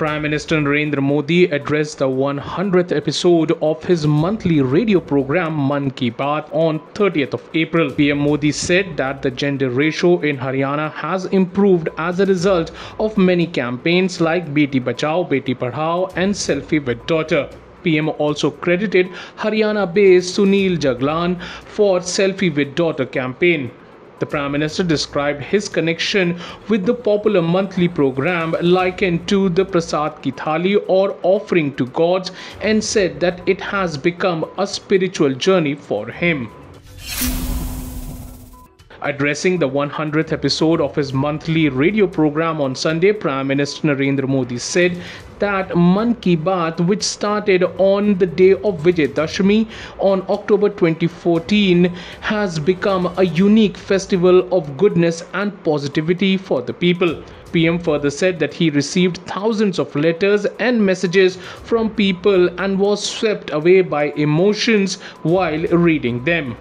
Prime Minister Narendra Modi addressed the 100th episode of his monthly radio program Mann Ki Baat on 30th of April. PM Modi said that the gender ratio in Haryana has improved as a result of many campaigns like Beti Bachao, Beti Padhao and Selfie with Daughter. PM also credited Haryana-based Sunil Jaglan for Selfie with Daughter campaign. The Prime Minister described his connection with the popular monthly program likened to the Prasad Ki Thali or offering to gods and said that it has become a spiritual journey for him. Addressing the 100th episode of his monthly radio program on Sunday, Prime Minister Narendra Modi said that Mann Ki Baat, which started on the day of Vijay Dashmi on October 2014, has become a unique festival of goodness and positivity for the people. PM further said that he received thousands of letters and messages from people and was swept away by emotions while reading them.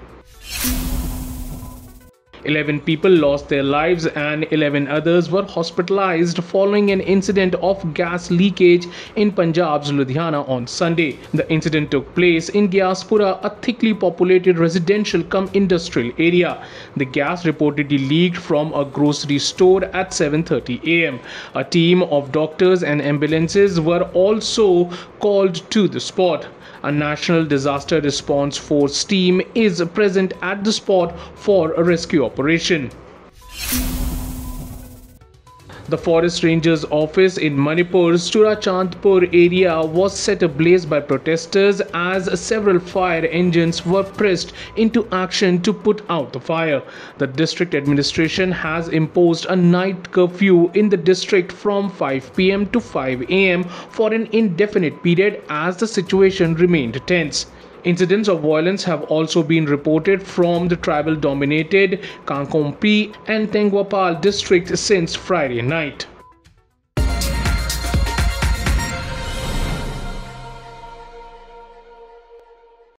11 people lost their lives and 11 others were hospitalized following an incident of gas leakage in Punjab's Ludhiana on Sunday. The incident took place in Gyaspura, a thickly populated residential cum industrial area. The gas reportedly leaked from a grocery store at 7:30 a.m. A team of doctors and ambulances were also called to the spot. A national disaster response force team is present at the spot for a rescue The Forest Rangers office in Manipur's Churachandpur area was set ablaze by protesters as several fire engines were pressed into action to put out the fire. The district administration has imposed a night curfew in the district from 5 pm to 5 am for an indefinite period as the situation remained tense. Incidents of violence have also been reported from the tribal dominated Kangpokpi and Tengnoupal district since Friday night.